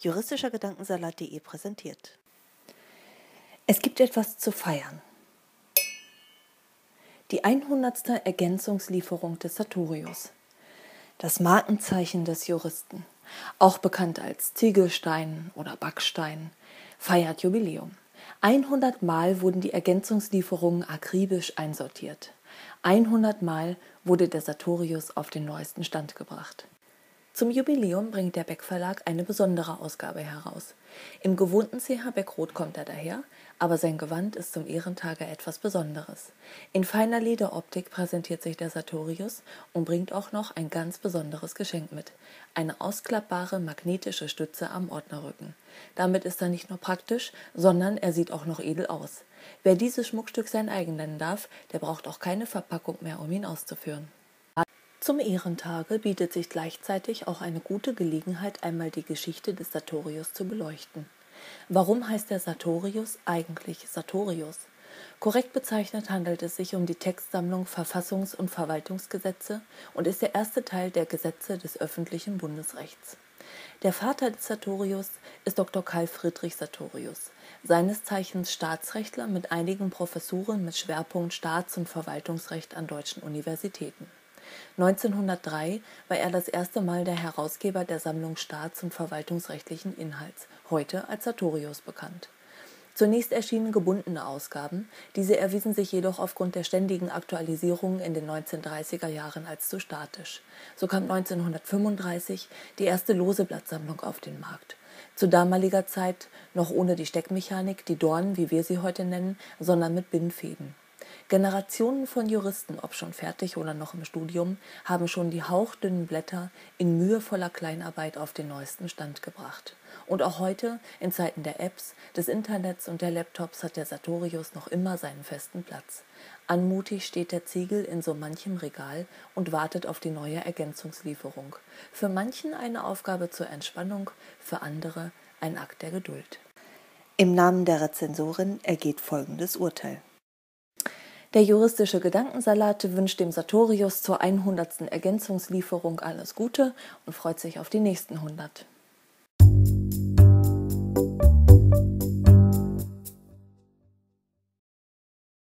Juristischer Gedankensalat.de präsentiert. Es gibt etwas zu feiern. Die 100. Ergänzungslieferung des Sartorius. Das Markenzeichen des Juristen, auch bekannt als Ziegelstein oder Backstein, feiert Jubiläum. 100 Mal wurden die Ergänzungslieferungen akribisch einsortiert. 100 Mal wurde der Sartorius auf den neuesten Stand gebracht. Zum Jubiläum bringt der Beck Verlag eine besondere Ausgabe heraus. Im gewohnten CH Beck-Rot kommt er daher, aber sein Gewand ist zum Ehrentage etwas Besonderes. In feiner Lederoptik präsentiert sich der Sartorius und bringt auch noch ein ganz besonderes Geschenk mit: eine ausklappbare magnetische Stütze am Ordnerrücken. Damit ist er nicht nur praktisch, sondern er sieht auch noch edel aus. Wer dieses Schmuckstück sein eigen nennen darf, der braucht auch keine Verpackung mehr, um ihn auszuführen. Zum Ehrentage bietet sich gleichzeitig auch eine gute Gelegenheit, einmal die Geschichte des Sartorius zu beleuchten. Warum heißt der Sartorius eigentlich Sartorius? Korrekt bezeichnet handelt es sich um die Textsammlung Verfassungs- und Verwaltungsgesetze und ist der erste Teil der Gesetze des öffentlichen Bundesrechts. Der Vater des Sartorius ist Dr. Karl Friedrich Sartorius, seines Zeichens Staatsrechtler mit einigen Professuren mit Schwerpunkt Staats- und Verwaltungsrecht an deutschen Universitäten. 1903 war er das erste Mal der Herausgeber der Sammlung Staats- und verwaltungsrechtlichen Inhalts, heute als Sartorius bekannt. Zunächst erschienen gebundene Ausgaben, diese erwiesen sich jedoch aufgrund der ständigen Aktualisierung in den 1930er Jahren als zu statisch. So kam 1935 die erste lose Blattsammlung auf den Markt. Zu damaliger Zeit noch ohne die Steckmechanik, die Dornen, wie wir sie heute nennen, sondern mit Bindfäden. Generationen von Juristen, ob schon fertig oder noch im Studium, haben schon die hauchdünnen Blätter in mühevoller Kleinarbeit auf den neuesten Stand gebracht. Und auch heute, in Zeiten der Apps, des Internets und der Laptops, hat der Sartorius noch immer seinen festen Platz. Anmutig steht der Ziegel in so manchem Regal und wartet auf die neue Ergänzungslieferung. Für manchen eine Aufgabe zur Entspannung, für andere ein Akt der Geduld. Im Namen der Rezensorin ergeht folgendes Urteil. Der juristische Gedankensalat wünscht dem Sartorius zur 100. Ergänzungslieferung alles Gute und freut sich auf die nächsten 100.